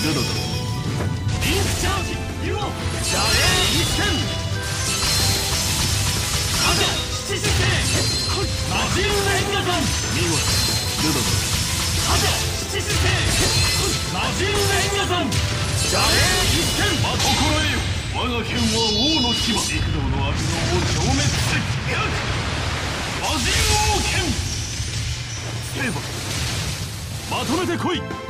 ルドだリンクチャージユオ邪霊一戦七十星マジンレンガザン見事ルドだ風七十星マジンレンガザン邪霊一戦ま心得よ我が剣は王の牙陸道の悪道を消滅する魔人王剣成敗まとめてこい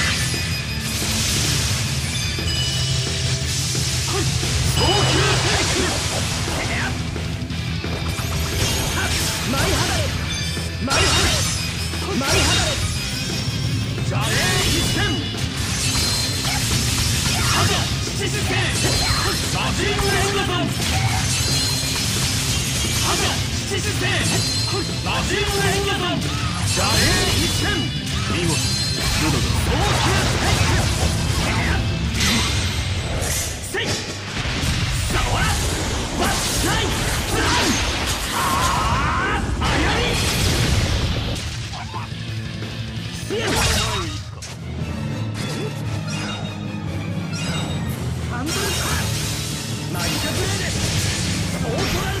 七十星魔人レンガゾン邪霊一戦見事ルドだ早急せいさわらバッサイズランあーあやりシエンハンドルカーマギカブレーデオートラル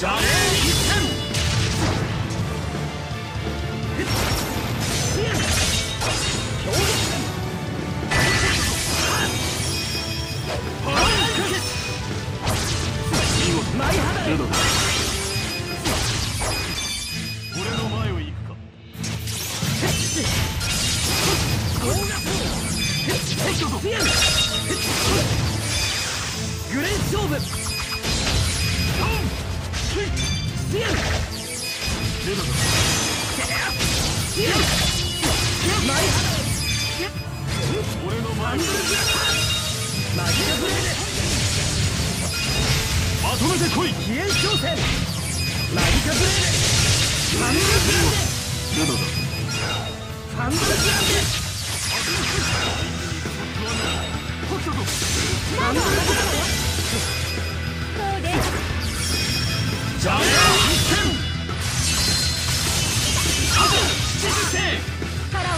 邪霊一戦シエン氷月パランク見事マイハダレルドだ俺の前を行くかシエングレン勝負ジャンプ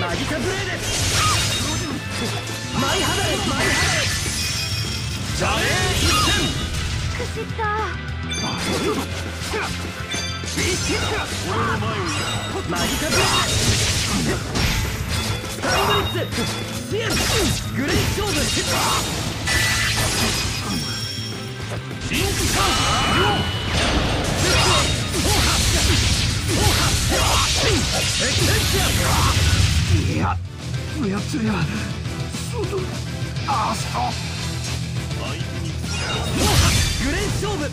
マギカブレーデマイハダレマイハダレ邪霊一戦くしった。俺の前を行くマギカブレースタンドリッツシエングレイ勝負リンクチャーのやつや外あそこグレン勝負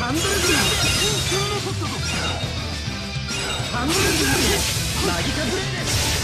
ハンドルグランデハンドルグランデマギカブレーデ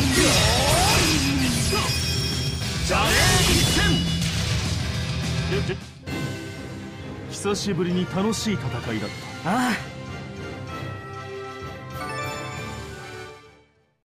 久しぶりに楽しい戦いだった。ああ